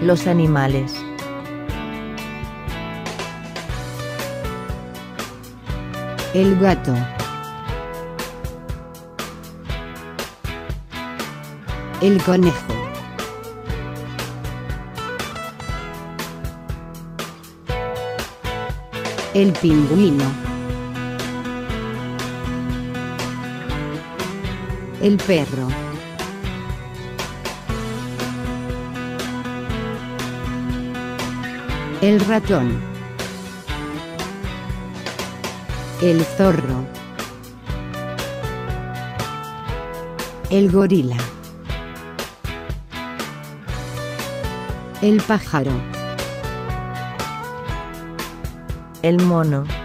Los animales. El gato. El conejo. El pingüino. El perro. El ratón. El zorro. El gorila. El pájaro. El mono.